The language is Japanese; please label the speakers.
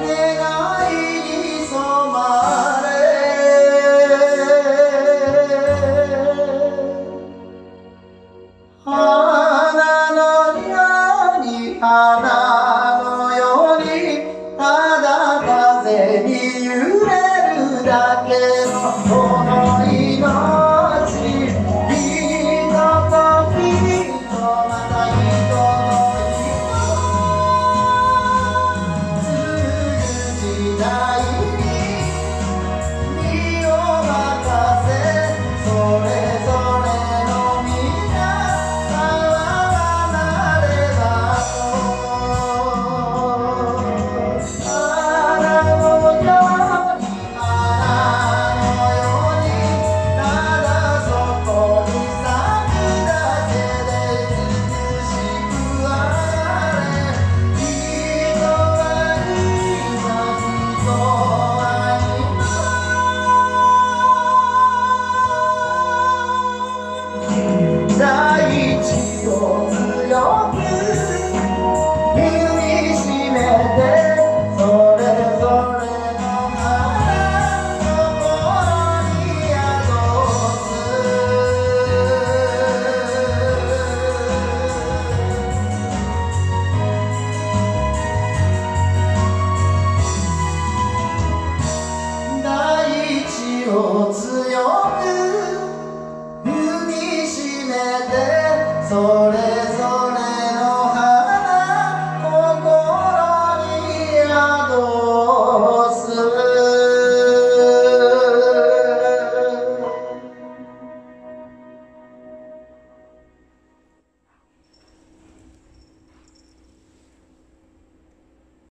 Speaker 1: 願いに染まれ。花のように花のようにただ風に揺れ